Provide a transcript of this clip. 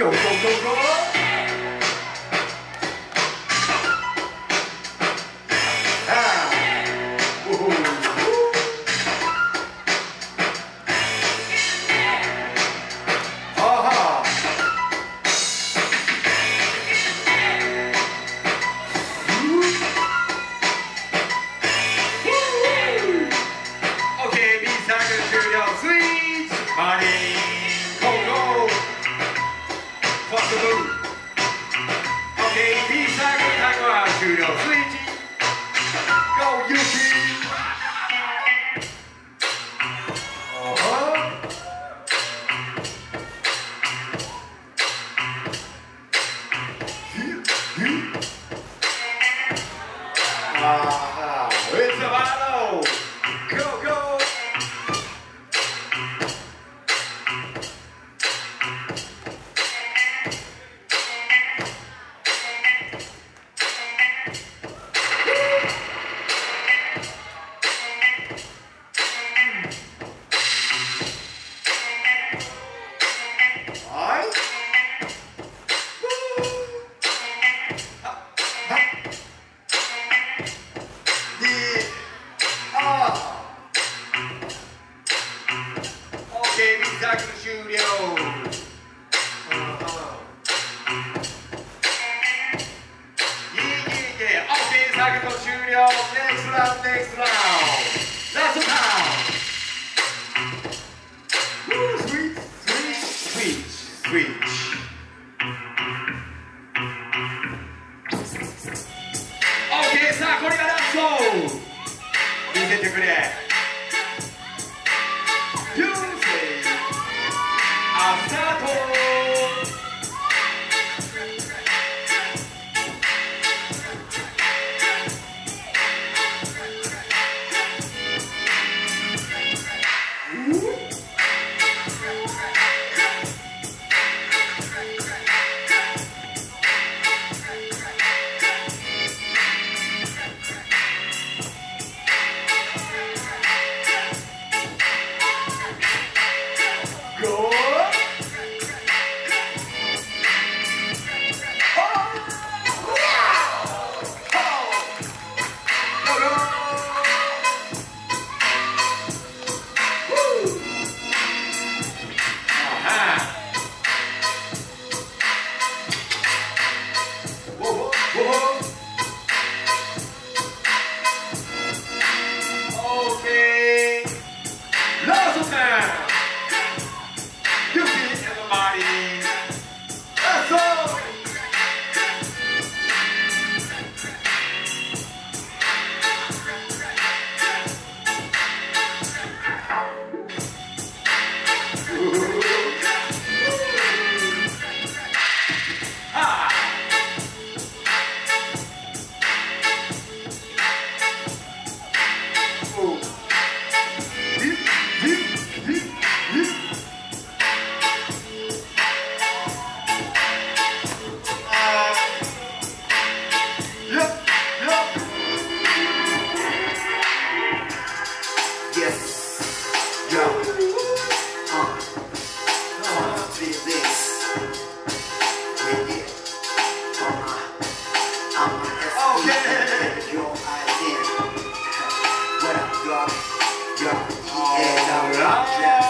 Go, go, go, go! ファーオッケー、水サークル終了。あーいいいいいいオッケー、サークル終了。Next round, next round. Last round. Woo, sweet, sweet, sweet, sweet. オッケーさあこれがラスト見せてくれ Ah. Yo, yeah, Alright.